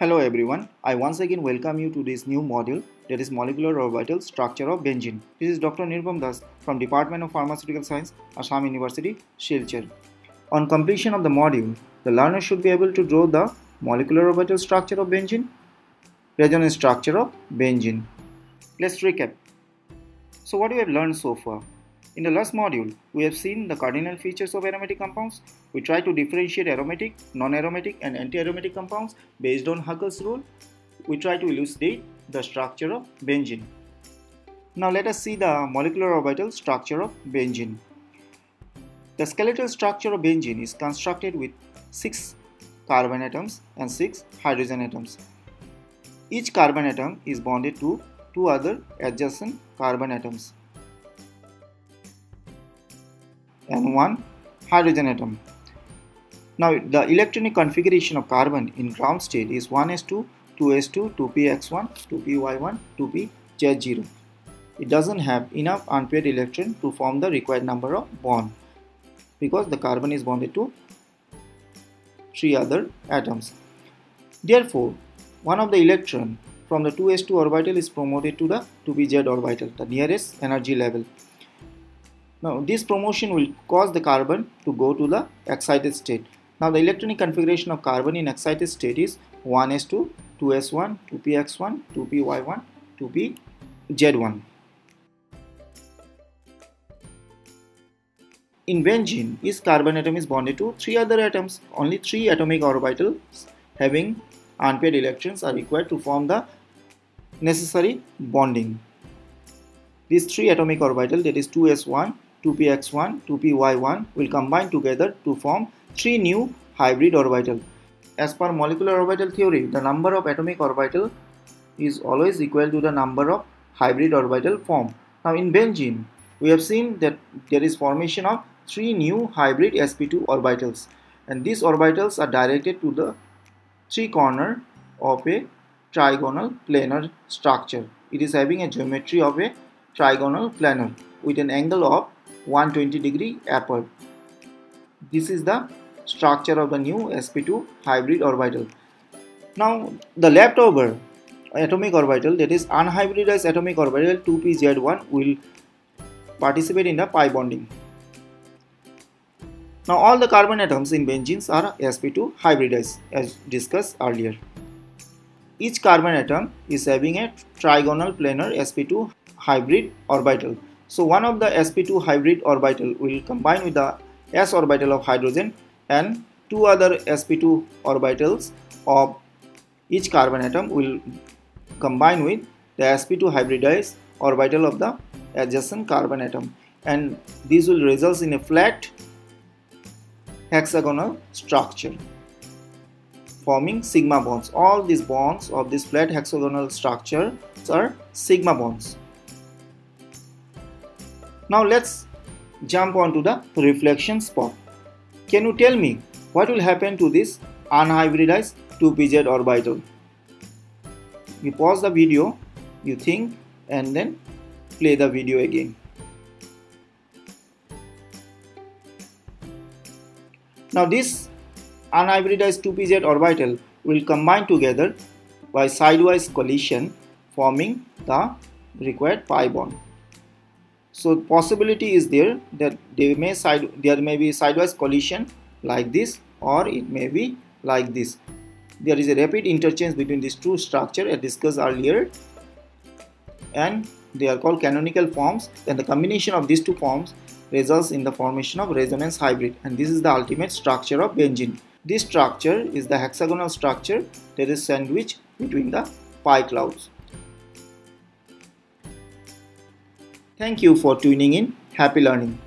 Hello everyone, I once again welcome you to this new module that is molecular orbital structure of benzene. This is Dr. Nirupam Das from Department of Pharmaceutical Science, Assam University, Silchar. On completion of the module, the learner should be able to draw the molecular orbital structure of benzene, resonance structure of benzene. Let's recap. So what we have learned so far? In the last module, we have seen the cardinal features of aromatic compounds. We try to differentiate aromatic, non-aromatic and anti-aromatic compounds based on Huckel's rule. We try to elucidate the structure of benzene. Now let us see the molecular orbital structure of benzene. The skeletal structure of benzene is constructed with 6 carbon atoms and 6 hydrogen atoms. Each carbon atom is bonded to two other adjacent carbon atoms. And one hydrogen atom. Now the electronic configuration of carbon in ground state is 1s2, 2s2, 2px1, 2py1, 2pz0. It doesn't have enough unpaired electron to form the required number of bond because the carbon is bonded to three other atoms. Therefore, one of the electron from the 2s2 orbital is promoted to the 2pz orbital, the nearest energy level. Now this promotion will cause the carbon to go to the excited state. Now the electronic configuration of carbon in excited state is 1s2, 2s1, 2px1, 2py1, 2pz1. In benzene, each carbon atom is bonded to three other atoms. Only three atomic orbitals having unpaired electrons are required to form the necessary bonding. These three atomic orbitals that is 2s1, 2px1, 2py1 will combine together to form three new hybrid orbital. As per molecular orbital theory, the number of atomic orbital is always equal to the number of hybrid orbital formed. Now in benzene, we have seen that there is formation of three new hybrid sp2 orbitals and these orbitals are directed to the three corner of a trigonal planar structure. It is having a geometry of a trigonal planar with an angle of 120 degree apart. This is the structure of the new sp2 hybrid orbital. Now the leftover atomic orbital that is unhybridized atomic orbital 2pz1 will participate in the pi bonding. Now all the carbon atoms in benzenes are sp2 hybridized as discussed earlier. Each carbon atom is having a trigonal planar sp2 hybrid orbital so one of the sp2 hybrid orbital will combine with the s orbital of hydrogen and two other sp2 orbitals of each carbon atom will combine with the sp2 hybridized orbital of the adjacent carbon atom and this will result in a flat hexagonal structure forming sigma bonds. All these bonds of this flat hexagonal structure are sigma bonds. Now let's jump onto the reflection spot. Can you tell me what will happen to this unhybridized 2pz orbital? You pause the video, you think and then play the video again. Now this unhybridized 2pz orbital will combine together by sidewise collision forming the required pi bond so possibility is there that they may side there may be sidewise collision like this or it may be like this. There is a rapid interchange between these two structure as discussed earlier and they are called canonical forms and the combination of these two forms results in the formation of resonance hybrid and this is the ultimate structure of benzene. This structure is the hexagonal structure that is sandwiched between the pi clouds Thank you for tuning in. Happy learning.